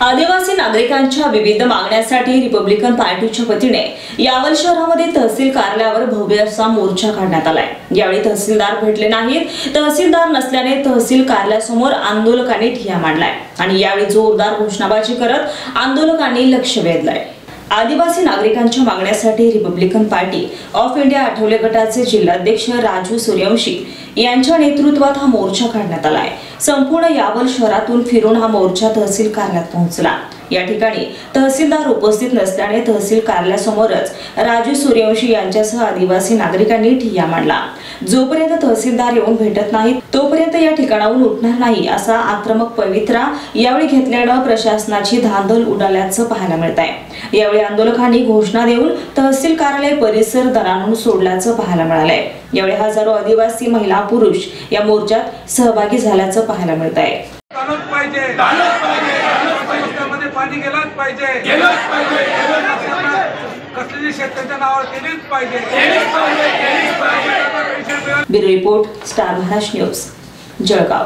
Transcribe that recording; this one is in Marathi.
आदिवासी नागरिकांच्या विविध मागण्यासाठी रिपब्लिकन पार्टीच्या वतीने यावल शहरामध्ये तहसील कार्यालयावर भव्य असा मोर्चा काढण्यात आलाय. यावेळी तहसीलदार भेटले नाहीत. तहसीलदार नसल्याने तहसील कार्यालयासमोर आंदोलकांनी ठिया मांडलाय आणि यावेळी जोरदार घोषणाबाजी करत आंदोलकांनी लक्ष वेधलंय. आदिवासी नागरिकांच्या मागण्यासाठी Republican Party of India Athawale गटाचे जिल्हाध्यक्ष राजू सूर्यवंशी यांच्या नेतृत्वात हा मोर्चा काढण्यात आलाय. संपूर्ण यावल शहरातून फिरून हा मोर्चा तहसील कार्यालयात पोहोचला. या ठिकाणी तहसीलदार उपस्थित नसल्याने तहसील कार्यालयासमोरच राजू सूर्यवंशी यांच्यासह आदिवासी नागरिकांनी ठिय्या मांडला. जोपर्यंत तहसीलदार येऊन भेटत नाहीत तोपर्यंत या ठिकाणाहून उठणार नाही असा आक्रमक पवित्रा यावेळी घेतल्यानं प्रशासनाची धांदल उडाल्याचं पाहायला मिळत आहे यावेळी आंदोलकांनी घोषणा देऊन तहसील कार्यालय परिसर दरानून सोडल्याचं पाहायला मिळालंय. यावेळी हजारो आदिवासी महिला पुरुष या मोर्चात सहभागी झाल्याचं पाहायला मिळत आहे. पाणी गेलंच पाहिजे. कसलेली शेतकऱ्याच्या नावावर केलीच पाहिजे. Bureau report Star Maharashtra news Jalgaon.